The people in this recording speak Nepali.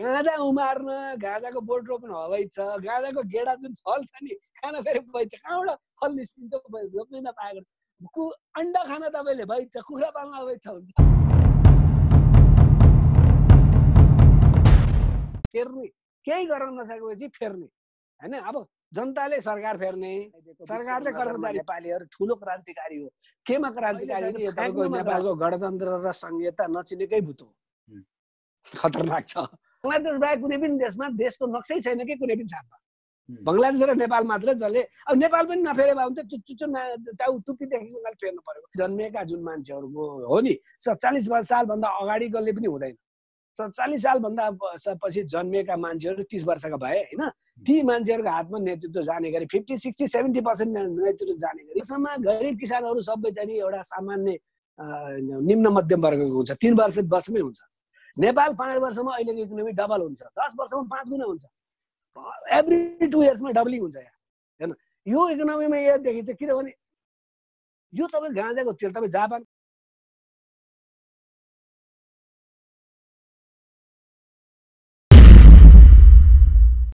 गाँजा उमार्न गाँजाको बोट रोप्न छ गाँजाको गेडा जुन फल छ नि खान फेरि भइन्छ कहाँबाट फल निस्किन्छ रोप्नै नपाएको कु अन्डा खान तपाईँले भइन्छ कुखुरा पाल्न अवैध हुन्छ। फेर्ने केही गर्न नसकेपछि फेर्ने। होइन? अब जनताले सरकार फेर्ने सरकारले कर्मचारी नेपालीहरू ठुलो क्रान्तिकारी हो। केमा क्रान्तिकारी नेपालको गणतन्त्र र संहिता नचिनेकै भूत हो। खतरनाक छ। बङ्गलादेश बाहेक कुनै पनि देशमा देशको नक्सै छैन कि कुनै पनि छापमा। बङ्गलादेश र नेपाल मात्रै जसले अब नेपाल पनि नफेरे भए हुन्थ्यो चुच्चो टाउ टुप्पीदेखि उनीहरूले फेर्नु पर्यो। जन्मिएका जुन मान्छेहरूको हो नि सत्तालिस सालभन्दा अगाडि कसले पनि हुँदैन। सत्तालिस सालभन्दा पछि जन्मिएका मान्छेहरू तिस वर्षका भए होइन? ती मान्छेहरूको हातमा नेतृत्व जाने गरी फिफ्टी सिक्सटी सेभेन्टी पर्सेन्ट नेतृत्व जाने गरी यसमा गरिब किसानहरू सबै चाहिँ एउटा सामान्य निम्न मध्यम वर्गको हुन्छ। तिन वर्ष वर्षमै हुन्छ। नेपाल पाँच वर्षमा अहिलेको इकोनोमी डबल हुन्छ। दस वर्षमा पाँच गुणा हुन्छ। एभ्री टु इयर्समा डबलिङ हुन्छ यहाँ। हेर्नु। यो इकोनोमीमा यहाँ देखिन्छ किनभने यो तपाईँ गाँजाको तेल तपाईँ जापान